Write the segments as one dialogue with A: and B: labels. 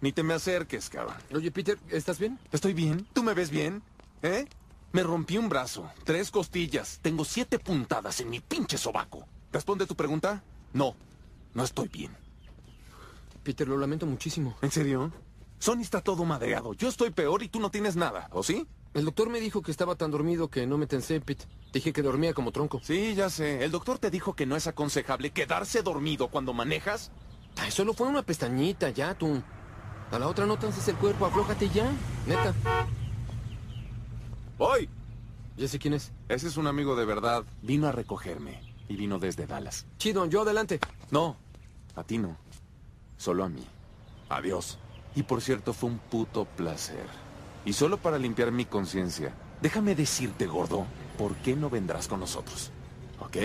A: Ni te me acerques, cabrón.
B: Oye, Peter, ¿estás bien?
A: ¿Estoy bien? ¿Tú me ves bien? ¿Eh? Me rompí un brazo, tres costillas, tengo siete puntadas en mi pinche sobaco. ¿Responde tu pregunta? No, no estoy bien.
B: Peter, lo lamento muchísimo.
A: ¿En serio? Sonny está todo madreado. Yo estoy peor y tú no tienes nada, ¿o sí?
B: El doctor me dijo que estaba tan dormido que no me tensé, Pete. Dije que dormía como tronco.
A: Sí, ya sé. ¿El doctor te dijo que no es aconsejable quedarse dormido cuando manejas?
B: Ay, solo fue una pestañita, ya, tú. A la otra no tenses el cuerpo, aflójate ya. Neta.
A: ¡Voy!
B: Ya sé quién es.
A: Ese es un amigo de verdad. Vino a recogerme. Y vino desde Dallas.
B: Chido, yo adelante.
A: No, a ti no. Solo a mí. Adiós. Y por cierto, fue un puto placer. Y solo para limpiar mi conciencia, déjame decirte, gordo, ¿por qué no vendrás con nosotros? ¿Ok?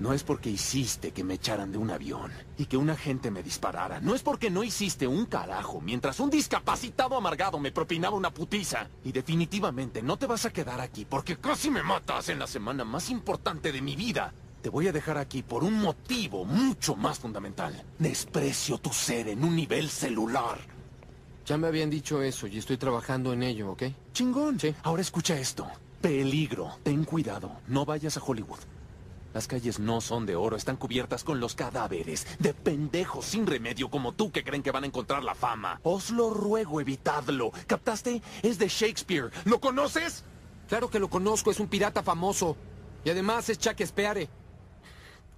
A: No es porque hiciste que me echaran de un avión y que un agente me disparara. No es porque no hiciste un carajo mientras un discapacitado amargado me propinaba una putiza. Y definitivamente no te vas a quedar aquí porque casi me matas en la semana más importante de mi vida. Te voy a dejar aquí por un motivo mucho más fundamental. Desprecio tu ser en un nivel celular.
B: Ya me habían dicho eso y estoy trabajando en ello, ¿ok?
A: Chingón.
B: Sí.
A: Ahora escucha esto. Peligro. Ten cuidado. No vayas a Hollywood. Las calles no son de oro, están cubiertas con los cadáveres de pendejos sin remedio como tú que creen que van a encontrar la fama. Os lo ruego, evitadlo. ¿Captaste? Es de Shakespeare. ¿Lo conoces?
B: Claro que lo conozco, es un pirata famoso. Y además es Chuck Speare.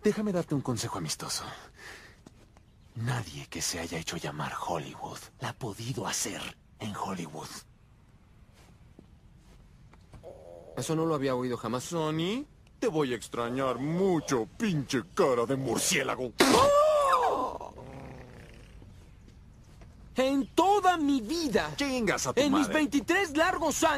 A: Déjame darte un consejo amistoso. Nadie que se haya hecho llamar Hollywood la ha podido hacer en Hollywood.
B: Eso no lo había oído jamás.
A: Sonny, te voy a extrañar mucho, pinche cara de murciélago.
B: En toda mi vida,
A: Chingas a tu
B: en mis
A: madre.
B: 23 largos años,